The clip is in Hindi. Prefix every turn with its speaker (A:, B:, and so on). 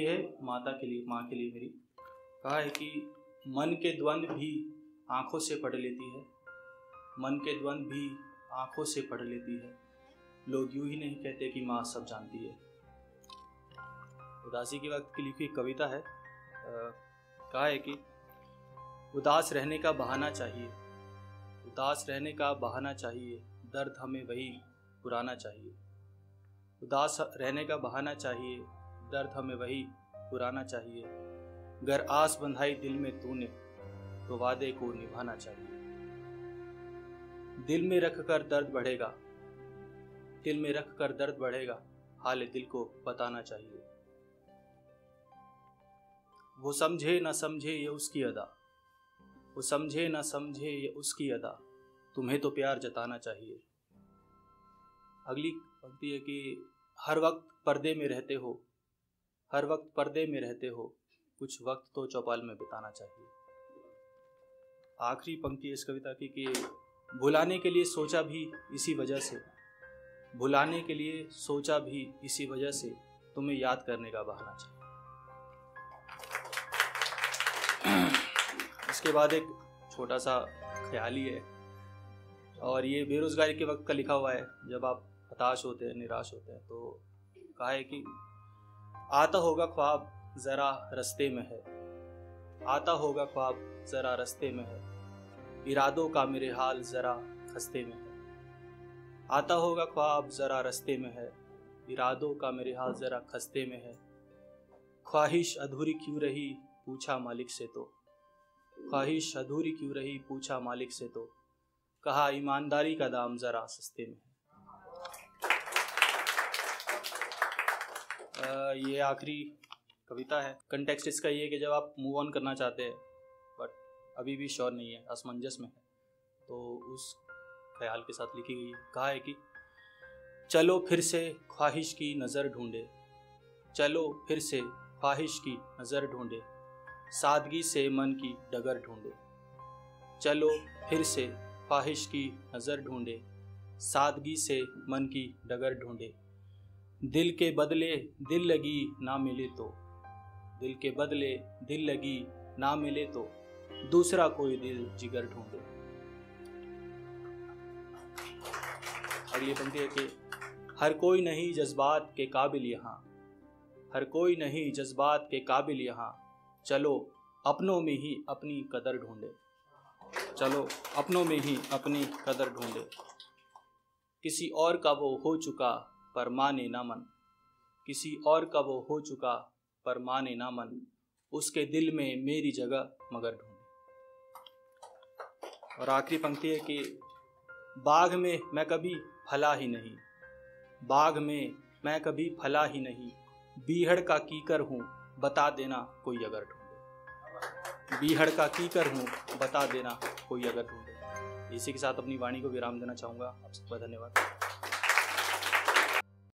A: है माता के लिए, माँ के लिए मेरी। कहा है कि मन के द्वंद भी आँखों से पढ़ लेती है। मन के द्वंद भी आँखों से पढ़ लेती है। लोग यूँ ही नहीं कहते कि माँ सब जानती है। उदासी के वक्त की लिखी कविता है। कहा है कि उदास रहने का बहाना चाहिए। उदास रहने का बहाना चाहिए। दर्द हमें वही पुराना चाहिए। उदास रहने का बहाना चाहिए। दर्द हमें वही पुराना चाहिए। गर आस बंधाई दिल में तूने तो वादे को निभाना चाहिए। दिल में रख कर दर्द बढ़ेगा, दिल में रख कर दर्द बढ़ेगा, हाल दिल को बताना चाहिए। वो समझे ना समझे ये उसकी अदा, वो समझे ना समझे ये उसकी अदा, तुम्हें तो प्यार जताना चाहिए। अगली पंक्ति है कि हर वक्त पर्दे में रहते हो हर वक्त पर्दे में रहते हो, कुछ वक्त तो चौपाल में बिताना चाहिए। आखिरी पंक्ति इस कविता की कि भुलाने के लिए सोचा भी इसी वजह से, भुलाने के लिए सोचा भी इसी वजह से तुम्हें याद करने का बहाना चाहिए। इसके बाद एक छोटा सा ख्याल ही, और ये बेरोज़गारी के वक्त का लिखा हुआ है, जब आप हताश होते हैं, निराश होते हैं तो कहा है कि आता होगा ख्वाब ज़रा रस्ते में है। आता होगा ख्वाब ज़रा रस्ते में है। इरादों का मेरे हाल ज़रा खस्ते में है। आता होगा ख्वाब ज़रा रस्ते में है। इरादों का मेरे हाल ज़रा खस्ते में है। ख्वाहिश अधूरी क्यों रही पूछा मालिक से तो। ख्वाहिश अधूरी क्यों रही पूछा मालिक से तो। कहा ईमानदारी का दाम जरा सस्ते में है। ये आखिरी कविता है। कंटेक्स्ट इसका ये है कि जब आप मूव ऑन करना चाहते हैं बट अभी भी श्योर नहीं है, असमंजस में है तो उस ख्याल के साथ लिखी गई कहा है कि, चलो फिर से ख्वाहिश की नज़र ढूंढे। चलो फिर से ख्वाहिश की नज़र ढूंढे। सादगी से मन की डगर ढूंढे। चलो फिर से ख्वाहिश की नज़र ढूंढे। सादगी से मन की डगर ढूंढे। दिल के बदले दिल लगी ना मिले तो। दिल के बदले दिल लगी ना मिले तो। दूसरा कोई दिल जिगर ढूंढे। अगली पंक्ति है कि हर कोई नहीं जज्बात के काबिल यहाँ। हर कोई नहीं जज्बात के काबिल यहाँ। चलो, अपनों में ही अपनी कदर ढूंढे। चलो, अपनों में ही अपनी कदर ढूंढे। किसी और का वो हो चुका पर माने ना मन। किसी और का वो हो चुका पर माने ना मन, उसके दिल में मेरी जगह मगर ढूंढे। और आखिरी पंक्ति है कि बाग में मैं कभी फला ही नहीं बाग में मैं कभी फला ही नहीं, बीहड़ का कीकर हूँ, बता देना कोई अगर ढूंढे। बीहड़ का कीकर हूँ, बता देना कोई अगर ढूंढे। इसी के साथ अपनी वाणी को विराम देना चाहूँगा। आप सबका धन्यवाद।